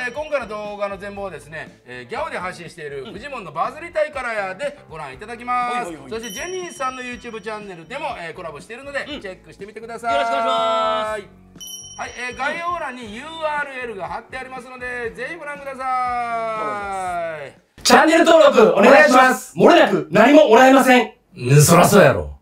えー今回の動画の全貌はですね、えーギャオで配信しているフジモンのバズりたいからやでご覧いただきます、そしてジェニーさんの YouTube チャンネルでも、えーコラボしているので、チェックしてみてください。よろしくお願いします。はい、えー概要欄に URL が貼ってありますのでぜひご覧ください。チャンネル登録お願いします。漏れなく何ももらえません。そらそうやろ。